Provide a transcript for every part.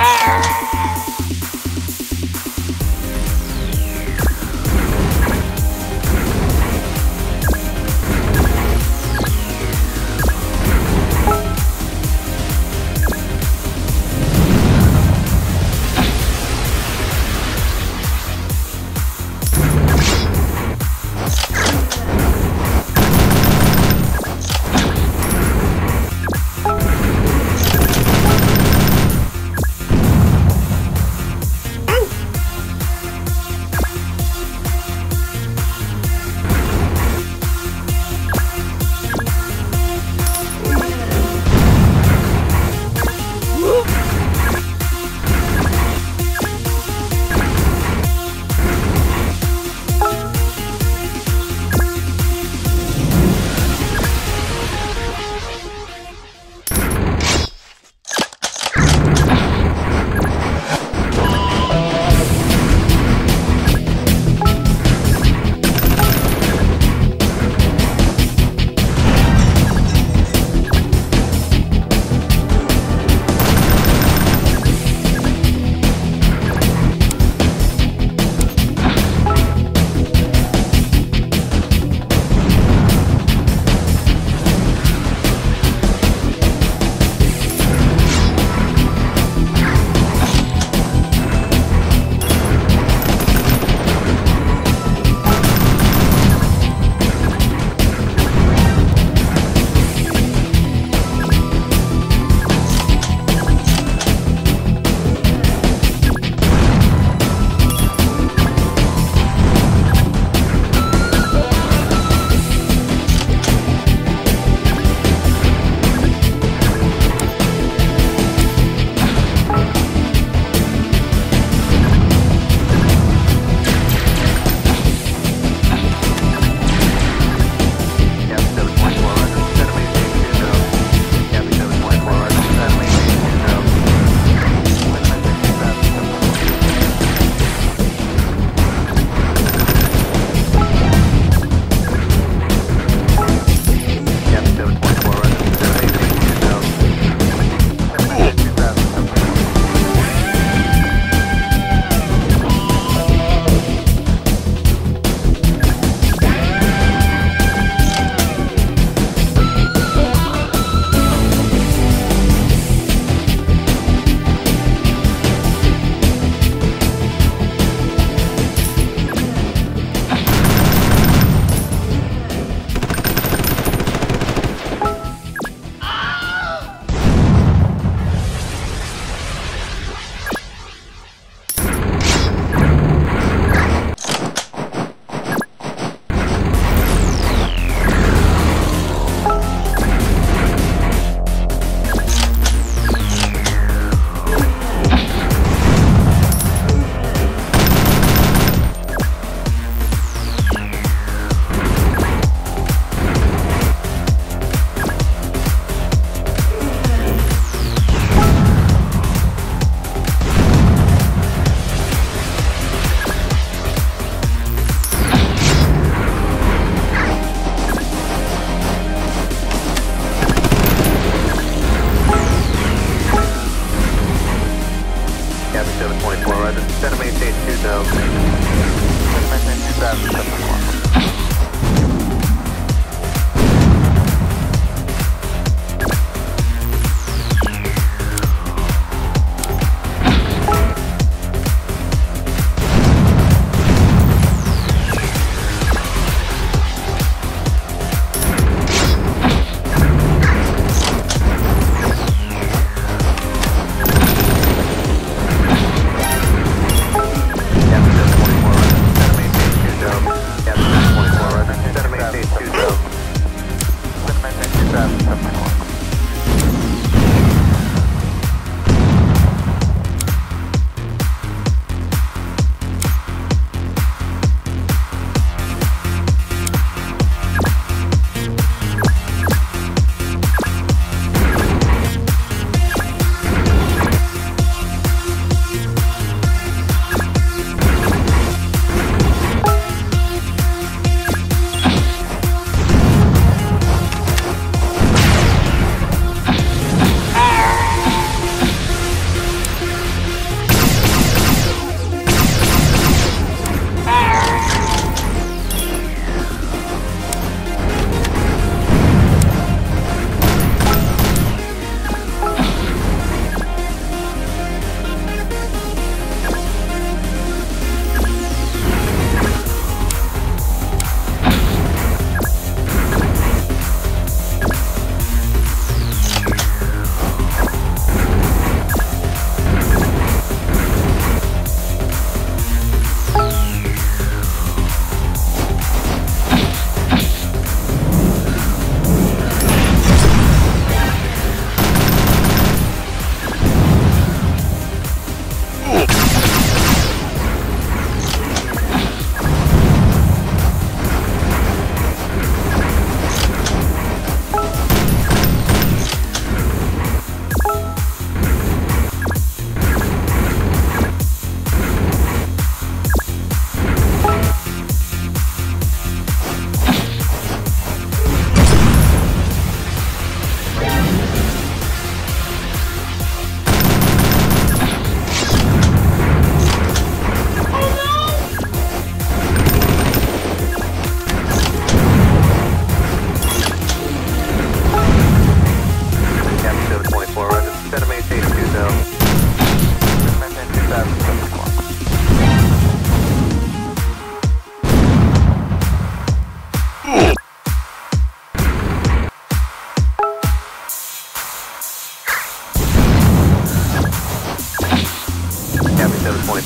Captain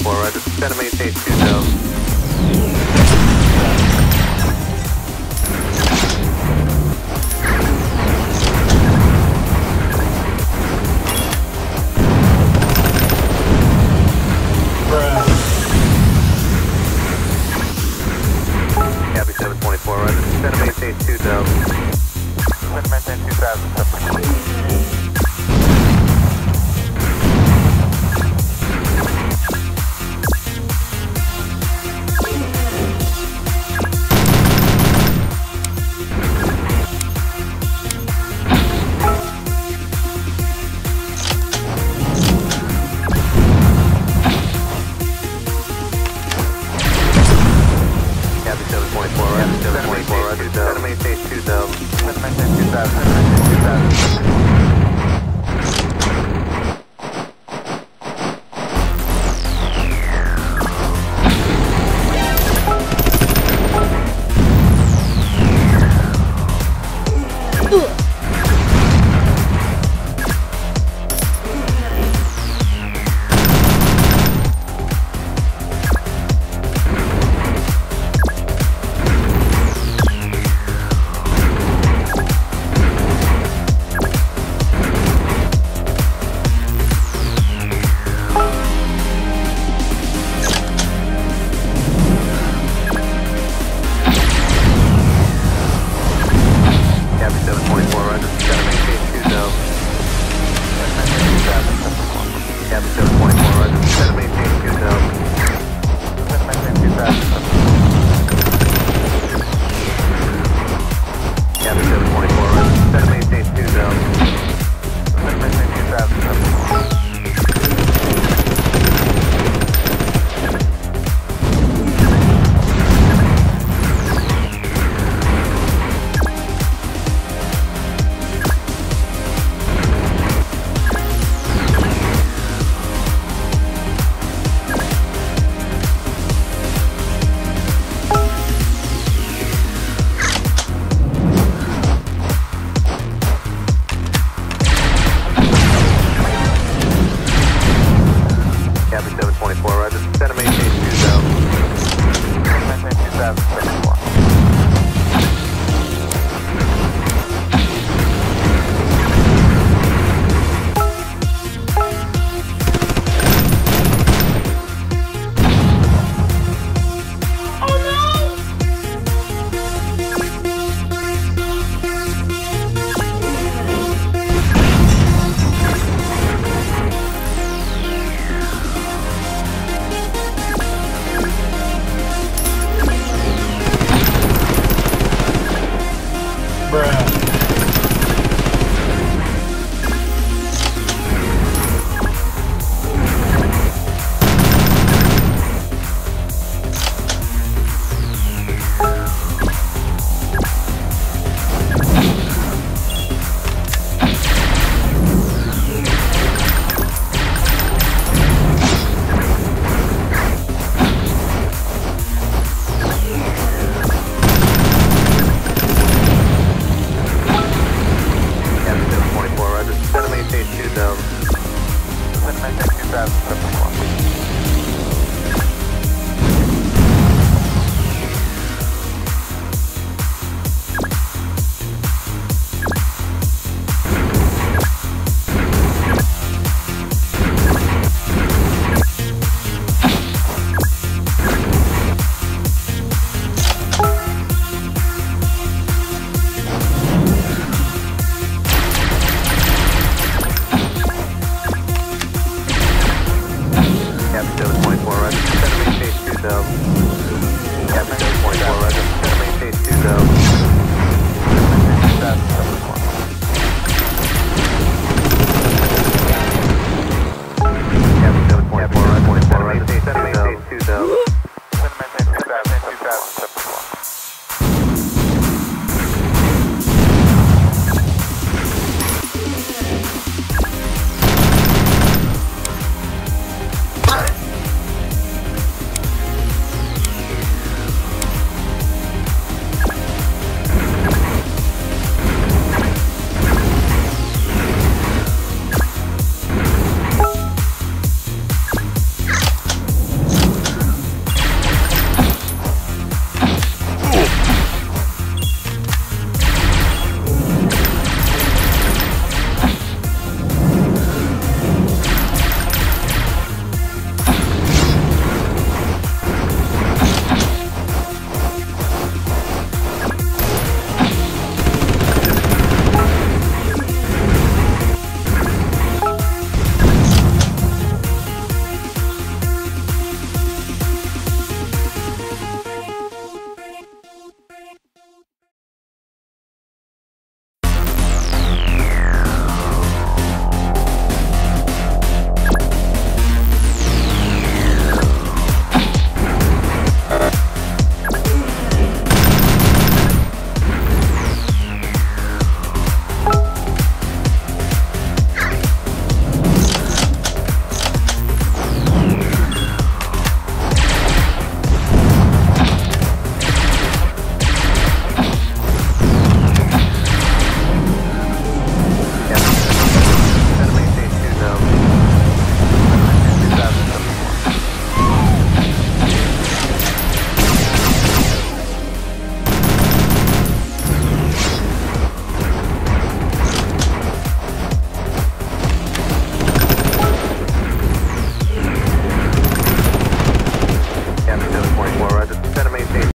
2724, roger. Descend and maintain 2000.